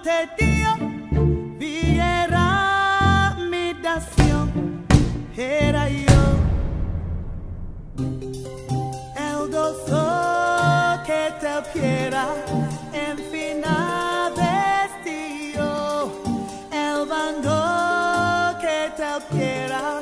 ante Dio viera mi nación, era yo. El dozo que te quiera en final vestido, el bando que te quiera